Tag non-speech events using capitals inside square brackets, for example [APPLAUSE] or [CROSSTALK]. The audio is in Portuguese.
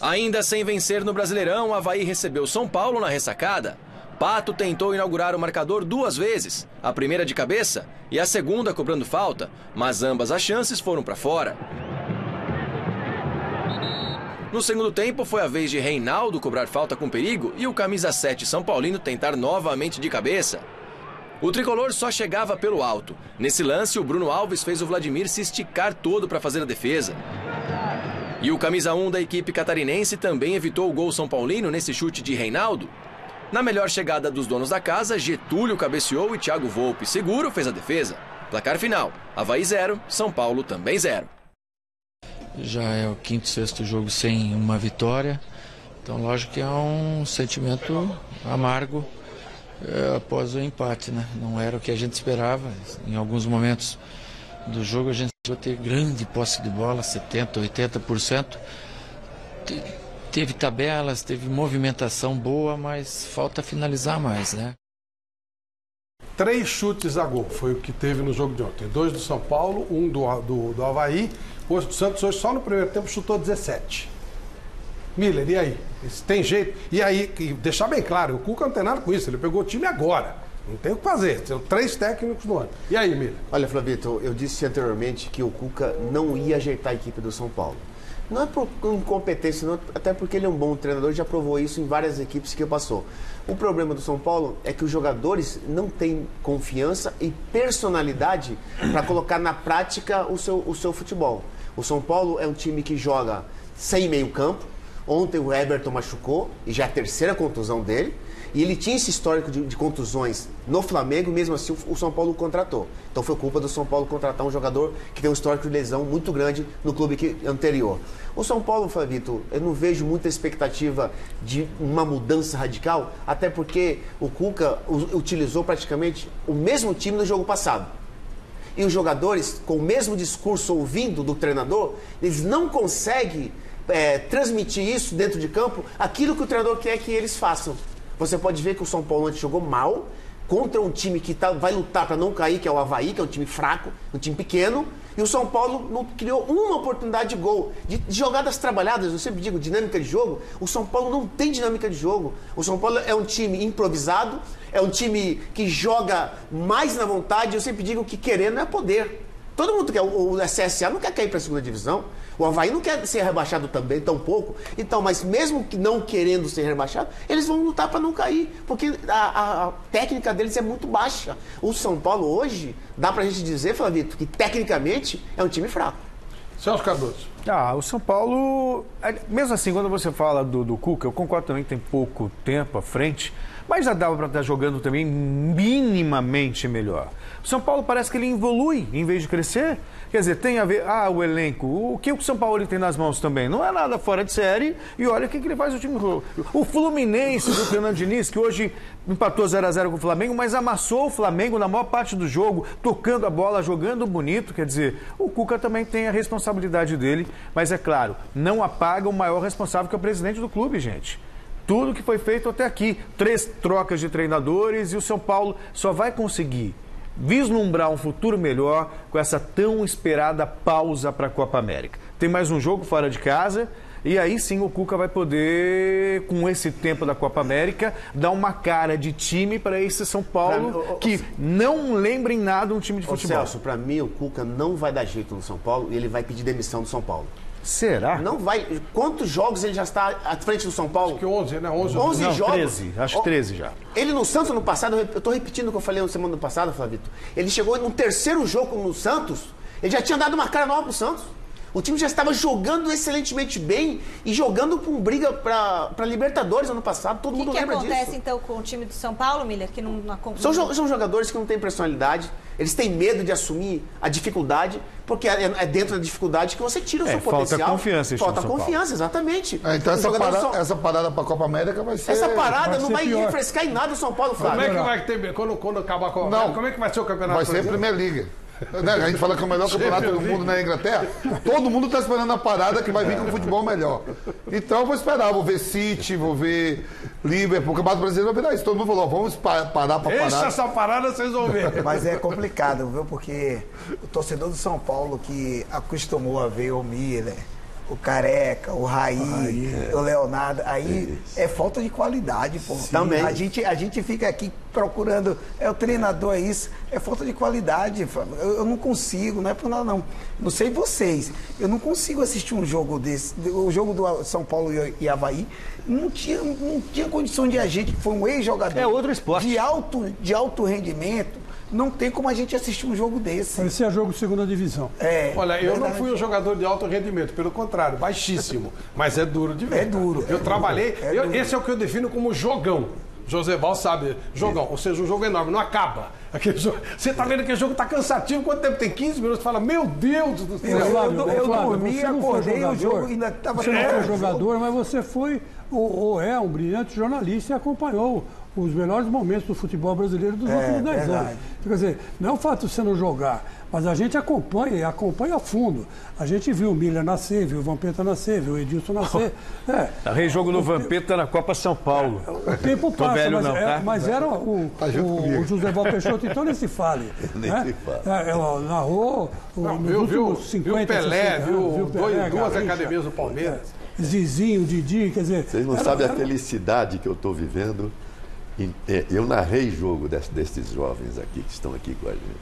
Ainda sem vencer no Brasileirão, Havaí recebeu São Paulo na ressacada. Pato tentou inaugurar o marcador duas vezes, a primeira de cabeça e a segunda cobrando falta, mas ambas as chances foram para fora. No segundo tempo, foi a vez de Reinaldo cobrar falta com perigo e o camisa 7 São Paulino tentar novamente de cabeça. O tricolor só chegava pelo alto. Nesse lance, o Bruno Alves fez o Vladimir se esticar todo para fazer a defesa. E o camisa 1 da equipe catarinense também evitou o gol São Paulino nesse chute de Reinaldo. Na melhor chegada dos donos da casa, Getúlio cabeceou e Thiago Volpe, seguro, fez a defesa. Placar final: Havaí 0, São Paulo também 0. Já é o quinto, sexto jogo sem uma vitória. Então, lógico que é um sentimento amargo é, após o empate, né? Não era o que a gente esperava. Em alguns momentos do jogo a gente vai ter grande posse de bola, 70%, 80% teve tabelas, teve movimentação boa, mas falta finalizar mais, né? Três chutes a gol foi o que teve no jogo de ontem. Dois do São Paulo, um do, do, do Havaí. O Santos hoje só no primeiro tempo chutou 17. Miller, e aí? Tem jeito? E aí, deixar bem claro, o Cuca não tem nada com isso, ele pegou o time agora. Não tem o que fazer. São três técnicos no ano. E aí, Miller? Olha, Flavito, eu disse anteriormente que o Cuca não ia ajeitar a equipe do São Paulo. Não é por incompetência, não, até porque ele é um bom treinador, já provou isso em várias equipes que passou. O problema do São Paulo é que os jogadores não têm confiança e personalidade para colocar na prática o seu, o seu futebol. O São Paulo é um time que joga sem meio campo. Ontem o Everton machucou e já é a terceira contusão dele. E ele tinha esse histórico de, de, contusões no Flamengo, mesmo assim o, o, São Paulo contratou. Então foi culpa do São Paulo contratar um jogador que tem um histórico de lesão muito grande no clube que, anterior. O São Paulo, Flavito, eu não vejo muita expectativa de uma mudança radical, até porque o Cuca utilizou praticamente o mesmo time no jogo passado. E os jogadores, com o mesmo discurso ouvindo do treinador, eles não conseguem é, transmitir isso dentro de campo, aquilo que o treinador quer que eles façam. Você pode ver que o São Paulo ontem jogou mal contra um time que tá, vai lutar para não cair, que é o Havaí, que é um time fraco, um time pequeno. E o São Paulo não criou uma oportunidade de gol. De, de, jogadas trabalhadas, eu sempre digo, dinâmica de jogo. O São Paulo não tem dinâmica de jogo. O São Paulo é um time improvisado, é um time que joga mais na vontade. Eu sempre digo que querer não é poder. Todo mundo quer, o, o CSA não quer cair para a segunda divisão. O Havaí não quer ser rebaixado também, tão pouco. Então, mas mesmo que não querendo ser rebaixado, eles vão lutar para não cair, porque a, a, a, técnica deles é muito baixa. O São Paulo hoje, dá para a gente dizer, Flavito, que tecnicamente é um time fraco. Celso Cardoso. Ah, o São Paulo, é, mesmo assim, quando você fala do, do Cuca, eu concordo também que tem pouco tempo à frente, mas já dava para estar jogando também minimamente melhor. O São Paulo parece que ele evolui em vez de crescer. Quer dizer, tem a ver, ah, o elenco, o que o São Paulo tem nas mãos também? Não é nada fora de série. E olha o que, que ele faz o time. O Fluminense do Fernando Diniz, que hoje empatou 0 a 0 com o Flamengo, mas amassou o Flamengo na maior parte do jogo, tocando a bola, jogando bonito. Quer dizer, o Cuca também tem a responsabilidade dele, mas é claro, não apaga o maior responsável que é o presidente do clube, gente tudo que foi feito até aqui. Três trocas de treinadores e o São Paulo só vai conseguir vislumbrar um futuro melhor com essa tão esperada pausa para a Copa América. Tem mais um jogo fora de casa. E aí sim o Cuca vai poder, com esse tempo da Copa América, dar uma cara de time para esse São Paulo mim, que não lembra em nada um time de futebol. Celso, para mim o Cuca não vai dar jeito no São Paulo e ele vai pedir demissão do São Paulo. Será? Não vai. Quantos jogos ele já está à frente do São Paulo? Acho que 11, né? 11, 11 não, jogos. 13, acho 13 já. Ele no Santos no passado, eu estou repetindo o que eu falei na semana passada, Flavito. Ele chegou no terceiro jogo no Santos, ele já tinha dado uma cara nova pro Santos. O time já estava jogando excelentemente bem e jogando com briga para Libertadores ano passado. Todo que mundo que lembra disso. O que acontece então com o time do São Paulo, Miller, que não, não... São, são jogadores que não têm personalidade, eles têm medo de assumir a dificuldade, porque é, é dentro da dificuldade que você tira o é, seu falta potencial. Confiança, falta confiança, exatamente. É, então essa parada, são... essa parada para a Copa América vai ser. Essa parada vai não vai pior. refrescar em nada o São Paulo, Flávio. Como é que vai ter. Quando, quando acabar a Copa América, como é que vai ser o campeonato? Vai ser a Primeira Liga. Né? A gente fala que é o melhor campeonato do mundo na Inglaterra. Todo mundo está esperando a parada que vai vir com o futebol melhor. Então eu vou esperar, vou ver City, vou ver Liverpool, o Campeonato Brasileiro vai virar isso. Todo mundo falou, vamos parar para parar. Deixa essa parada vocês vão ver. Mas é complicado, viu? Porque o torcedor do São Paulo que acostumou a ver o Miller, o Careca, o Raí, o Leonardo, aí é falta de qualidade, pô. Também. A gente, a gente fica aqui procurando, é o treinador, é isso, é falta de qualidade. Eu, eu não consigo, não é por nada não. Não sei vocês, eu não consigo assistir um jogo desse, o jogo do São Paulo e e Havaí, não tinha, não tinha condição de a gente, que foi um ex-jogador. É outro esporte. De alto, de alto rendimento, não tem como a gente assistir um jogo desse. Parecia jogo de segunda divisão. É, Olha, eu não verdade. fui um jogador de alto rendimento, pelo contrário, baixíssimo. Mas é duro de ver. É duro, Eu é trabalhei, duro, é eu- duro. esse é o que eu defino como jogão. Joseval sabe, jogão, ou seja, um jogo enorme, não acaba. Aquele jogo, você tá vendo que o jogo tá cansativo, quanto tempo tem? 15 minutos, você fala, meu Deus do Eu, céu. eu, Flávio, eu, eu Flávio, dormi, não acordei, o jogador. jogo ainda estava Você não foi jogador, mas você foi ou, ou é um brilhante jornalista e acompanhou os melhores momentos do futebol brasileiro dos É, últimos 10 verdade. anos. Quer dizer, não é o fato de você não jogar, mas a gente acompanha e acompanha a fundo. A gente viu o Miller nascer, viu o Vampeta nascer, viu o Edilson nascer. [LAUGHS] É, Narrei jogo no Vampeta na Copa São Paulo. o tempo [LAUGHS] passa, velho mas, não, é- tá? mas era o, Tá o, o José Val Peixoto, então nem se fale. [LAUGHS] Nem né? se fala. É, ela narrou o, Não, nos viu, viu, últimos viu 50, Pelé, 60 viu, anos, viu dois- Pelé, duas Garrincha, academias do Palmeiras. é, Zizinho, Didi, quer dizer... Vocês não era- sabem a era- felicidade que eu estou vivendo. É, Eu narrei jogo des- desses jovens aqui que estão aqui com a gente.